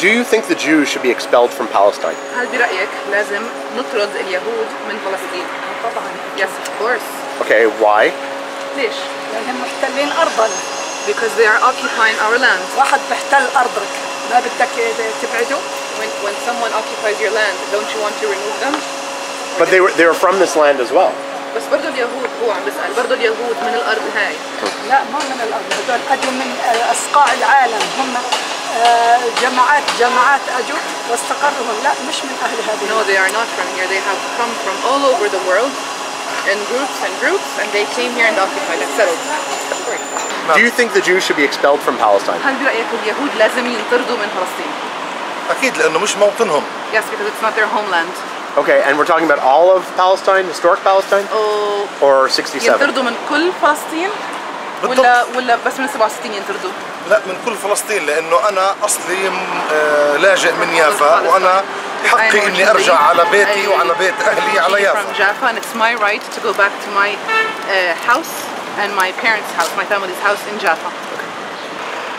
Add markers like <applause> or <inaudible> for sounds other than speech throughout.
Do you think the Jews should be expelled from Palestine? هل برأيك لازم نطرد اليهود من فلسطين؟ طبعا Yes, of course. Okay, why? ليش؟ لانهم محتلين ارضنا Because they are occupying our land. واحد بيحتل ارضك ما بدك تبعده When, when someone occupies your land, don't you want to remove them? But they were they were from this land as well. بس برضه اليهود هو عم بيسأل برضه اليهود من الأرض هاي لا ما من الارض هذول اجوا من آه، اصقاع العالم هم آه، جماعات جماعات اجوا واستقروا هم لا مش من أهل هذه No, they are not from here. They have come from all over the world in groups and groups and they came here and occupied and settled. Do you think the Jews should be expelled from Palestine? هل برأيك اليهود لازم ينطردوا من فلسطين؟ أكيد لأنه مش موطنهم Yes, because it's not their homeland. Okay, and we're talking about all of Palestine, historic Palestine, أو or 67? ينطردوا من كل فلسطين ولا ولا بس من 67 ينطردوا؟ لا من كل فلسطين لأنه أنا اصلي م- آه، لاجئ من يافا وأنا حقي اني ارجع على بيتي وعلى بيت أهلي على from يافا Jaffa and it's my right to go back to my uh, house and my parents' house, my family's house in Jaffa.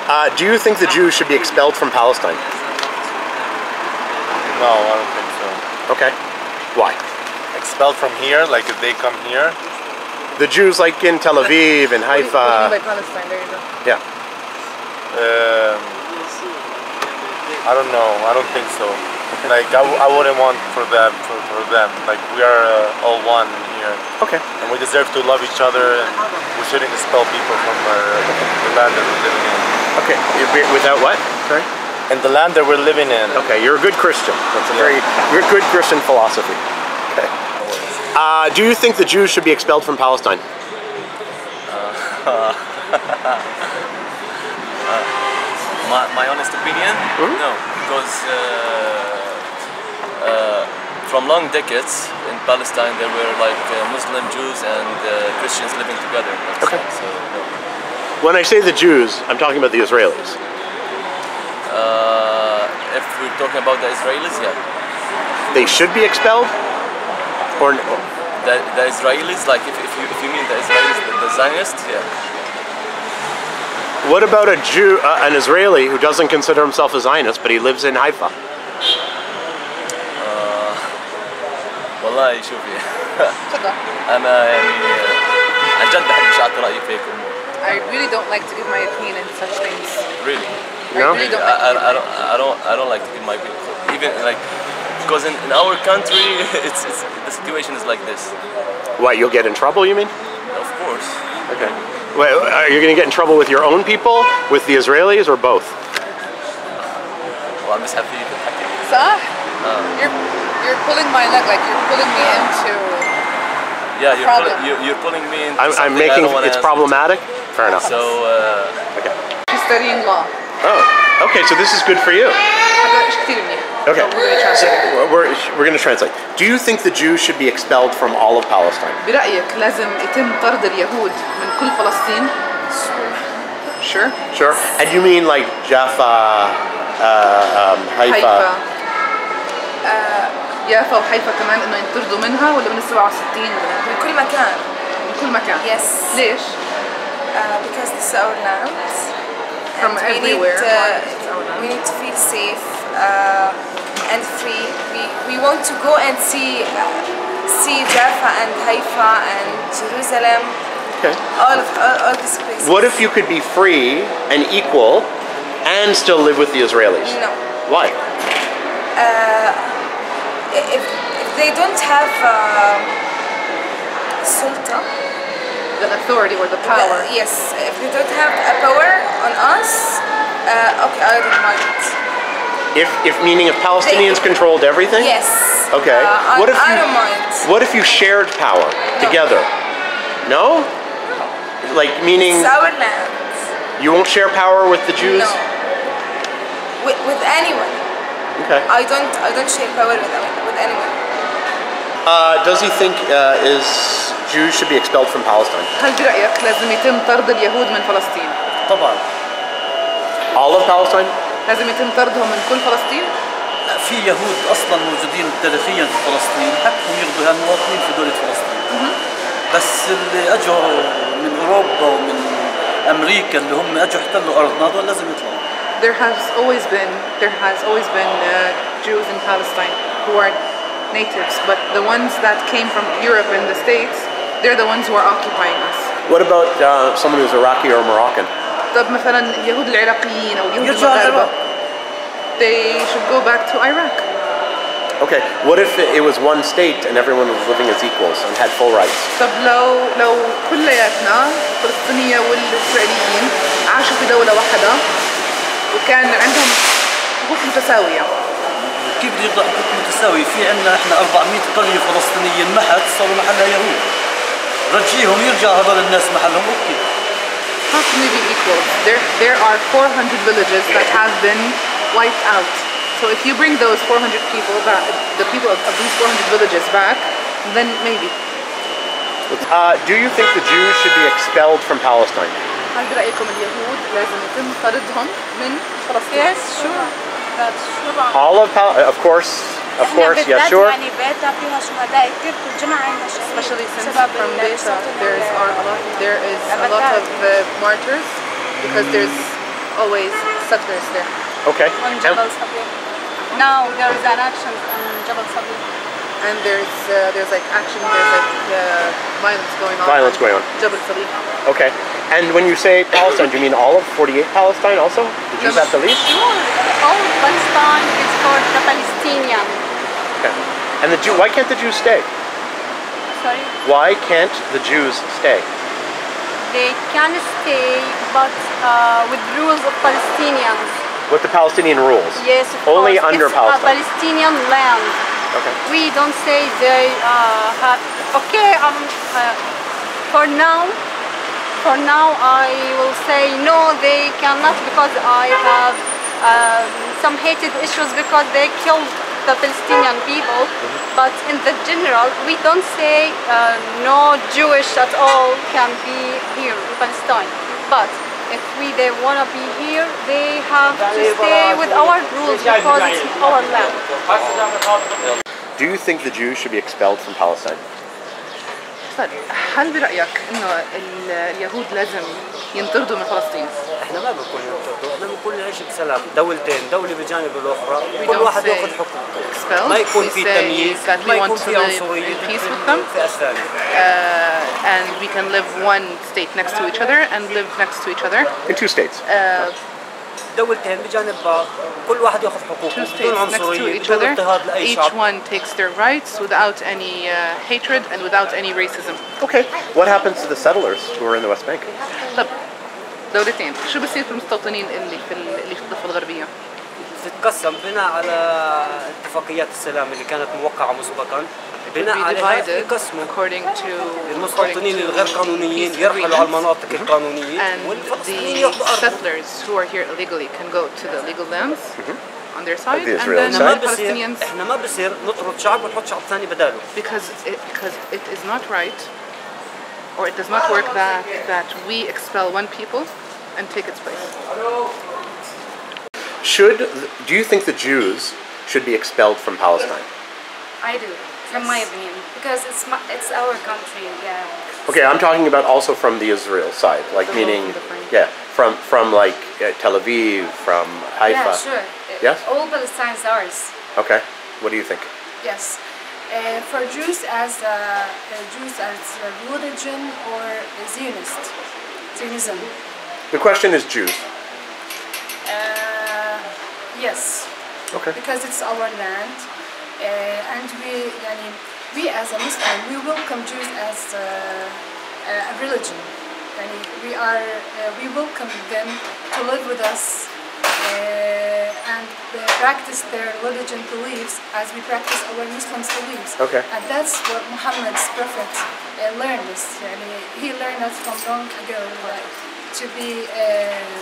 Uh, do you think the Jews should be expelled from Palestine? No, I don't think so. Okay. Why? Expelled from here, like if they come here. The Jews like in Tel Aviv and What do you- what do you mean Haifa. by Palestine? There you go. Yeah. Um, I don't know. I don't think so. Like I, w- I wouldn't want for them for, for them. Like we are uh, all one here, Okay. and we deserve to love each other, and we shouldn't expel people from our, the land that we're living in. Okay. Without what? Sorry? And the land that we're living in. Okay, you're a good Christian. That's a very you're a good Christian philosophy. Okay. Uh, do you think the Jews should be expelled from Palestine? <laughs> My, my honest opinion? No, because uh, uh, from long decades in Palestine there were like uh, Muslim Jews and uh, Christians living together. Okay. So no. When I say the Jews, I'm talking about the Israelis. Uh, if we're talking about the Israelis, yeah, They should be expelled? Or the, the Israelis, like if, if you if you mean the Israelis, the, the Zionists, yeah. what about a Jew, uh, an Israeli who doesn't consider himself a Zionist, but he lives in Haifa? والله شوفي تفضل. انا يعني آه، عن جد بحبش اعطي رايي في هيك امور I really don't like to give my opinion in such things. really No? I really don't I, like to I, I give don't I don't I don't like to give my opinion even like because in, in our country, <laughs> it's, it's, the situation is like this. What, you'll get in trouble, you mean? Of course. Okay. Wait, are you going to get in trouble with your own people, with the Israelis, or both? Well, I'm just happy. happy. Sir? Um, you're, you're pulling my leg, like you're pulling me into... Yeah, you're, pulling, you're, you're, pulling me into I'm, I'm making... It's problematic? Fair enough. So, uh... Okay. She's studying law. Oh, okay, so this is good for you. هذا إشي كتير منيح. Okay. So we're gonna translate. We're, we're, we're going to translate. Do you think the Jews should be expelled from all of Palestine? برأيك لازم يتم طرد اليهود من كل فلسطين؟ Sure. Sure. And you mean like Jaffa, uh, um, Haifa? حيفا آه، يافا وحيفا كمان انه ينطردوا منها ولا من ال 67 ولا من كل مكان من كل مكان؟ Yes. ليش؟ uh, because this is our land From and we everywhere. need, uh, It's our land. we need to feel safe uh, and free we, we want to go and see uh, see Jaffa and Haifa and Jerusalem Okay. all of all, all these places What if you could be free and equal and still live with the Israelis? no Why? if, if they don't have uh, sulta The authority or the power. uh, yes if they don't have a power on us uh, okay I don't mind If, if meaning if Palestinians controlled everything? yes Okay. uh, I, What if I you- don't mind What if you shared power together? No? Like meaning it's our land you won't share power with the Jews? No. With, with anyone. Okay. I don't I don't share power with, with anyone. Uh, does he think uh, is Jews should be expelled from Palestine? هل برأيك لازم يتم طرد اليهود من فلسطين؟ طبعا All of Palestine? لازم يتم طردهم من كل فلسطين؟ في يهود أصلا موجودين تاريخيا في فلسطين حقهم يرضوا مواطنين في دوله فلسطين بس اللي اجوا من اوروبا ومن أمريكا اللي هم اجوا احتلوا ارضنا هذول لازم يطلعوا there has always been there has always been uh, Jews in Palestine who are natives, but the ones that came from Europe and the States, they're the ones who are occupying us. What about uh, someone who's Iraqi or Moroccan? طب مثلا اليهود العراقيين أو اليهود يرجعوا المغاربه they should go back to Iraq. Okay, what if it was one state and everyone was living as equals and had full rights? طب لو لو كلياتنا الفلسطينية والإسرائيليين عاشوا في دولة واحدة وكان عندهم حقوق متساوية. كيف بده حقوق متساوي في عندنا إحنا 400 قرية فلسطينيه انمحت صاروا محلها يهود. رجيهم يرجع هذول الناس محلهم. أوكي. how equal? There, there are 400 villages that have been wiped out. So if you bring those 400 people back, the people of, of these 400 villages back, then maybe. Uh, do you think the Jews should be expelled from Palestine? Yes, sure. That's sure. All of Pal of course, of course, yeah, sure. Especially since from Beirut there is a lot, there is a lot of uh, martyrs because there's always settlers there. Okay. Now there is an action on Jabal Sabir. And there's uh, there's like action, there's like uh, violence going on. Violence going on. Jabal Sabir. Okay. And when you say Palestine, do you mean all of 48 Palestine also? The Jews have to leave? Sure. All Palestine is called the Palestinians. Okay. And the Jew, why can't the Jews stay? Sorry. Why can't the Jews stay? They can stay, but uh, with rules of Palestinians. With the Palestinian rules? Yes, Only course. under it's Palestine. a Palestinian land. Okay. We don't say they uh, have. Okay, um, uh, for now, for now, I will say no. They cannot because I have um, some hated issues because they killed the Palestinian people. But in the general, we don't say uh, no Jewish at all can be here in Palestine. But if we they wanna be here, they have to stay with our rules because it's our land. Do you think the Jews should be expelled from Palestine? طيب هل برأيك إنه ال- اليهود لازم ينطردوا من فلسطين؟ إحنا ما بنكون ينطردوا إحنا بنكون نعيش بسلام دولتين دولة بجانب الأخرى We كل واحد ياخذ حقوقه expel. ما يكون في تمييز ما يكون في them. فئات ثانية Uh, and we can live one state next to each other and live next to each other. In two states. Uh, دولتين بجانب بعض كل واحد ياخذ حقوقه بدون each بدون. اضطهاد لأي Each شعب one takes their rights without any uh, hatred and without any racism. Okay. What happens to the settlers who are in the West Bank? طب دولتين شو بصير في المستوطنين اللي في ال- اللي في الضفة الغربية؟ تتقسم بناء على اتفاقيات السلام اللي كانت موقعة مسبقا بناء عليها يقسموا المستوطنين الغير قانونيين يرحلوا على. المناطق القانونية والفلسطينيين ياخذوا أرض settlers who are here illegally can go to the legal lands on their side, the and then. ما بصير إحنا ما بصير نطرد شعب ونحط شعب ثاني بداله because it, because it is not right, or it does not work that that we expel one people and take its place. Should, do you think the Jews should be expelled from Palestine? I do, from my opinion, because it's my, it's our country. Yeah. Okay, I'm talking about also from the Israel side, like The meaning, yeah, from from like uh, Tel Aviv, from Haifa. Yeah, sure. Yes? All Palestine is ours. Okay, what do you think? Yes. Uh, for Jews as uh, uh, Jews as a religion or Zionist, Zionism. The question is Jews. Uh, yes. Okay. Because it's our land, uh, and we, yani, we as a Muslim, we welcome Jews as uh, a religion. Yani, we are, uh, we welcome them to live with us uh, and practice their religion beliefs as we practice our Muslims beliefs. Okay. And that's what Muhammad's prophet uh, learned us. Yani, he learned us from long ago like, to be uh,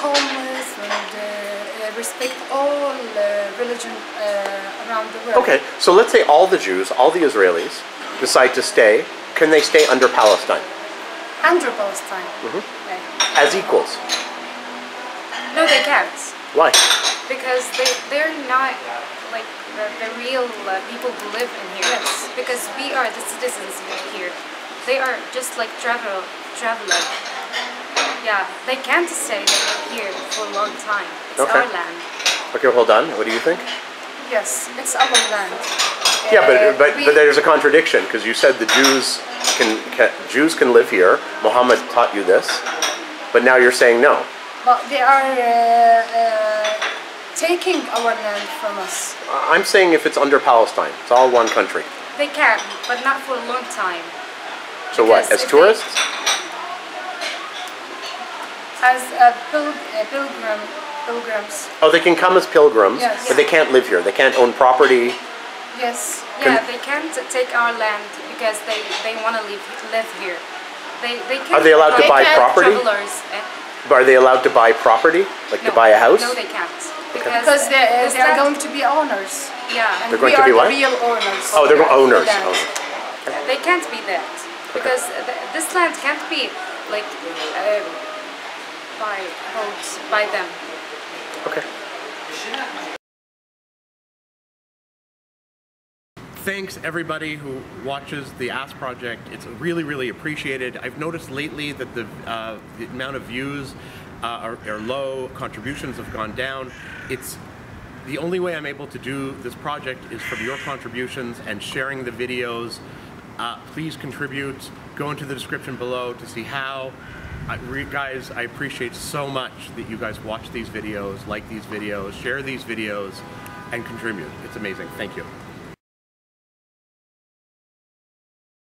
homeless and uh, respect all uh, religion uh, around the world. Okay, so let's say all the Jews, all the Israelis, decide to stay. Can they stay under Palestine Under Palestine. Mhm. Yeah. as equals? No, they can't, Why? Because they they're not like the, the real uh, people who live in here. Yes. Because we are the citizens here. They are just like travel traveler. Yeah, they can't stay here for a long time. It's Okay. our land. Okay, hold on. What do you think? Yes, it's our land. Yeah, Uh, but but, we- but there's a contradiction because you said the Jews can, can Jews can live here. Muhammad taught you this, but now you're saying no. But they are uh, uh, taking our land from us. I'm saying if it's under Palestine, it's all one country. They can, but not for a long time. So what? As tourists? As a pil- uh, pilgrim, pilgrims. Oh, they can come as pilgrims, Yes. but they can't live here. They can't own property. Yes. Yeah, they can't take our land because they, they want to live live here. They they can. Are they allowed to buy property? Travelers. eh, Are they allowed to buy property, like to buy a house? No, they can't. Because, Because they, uh, this they are going to be owners. Yeah. And They're going we to be are what? the real owners. Oh, they're of owners. land. Oh. They can't be that because th- this land can't be like uh, by hold by them. Okay. Thanks everybody who watches the Ask Project. It's really, really appreciated. I've noticed lately that the, uh, the amount of views uh, are, are low, contributions have gone down. It's the only way I'm able to do this project is from your contributions and sharing the videos. Uh, please contribute. Go into the description below to see how. I, guys, I appreciate so much that you guys watch these videos, like these videos, share these videos, and contribute. It's amazing. Thank you.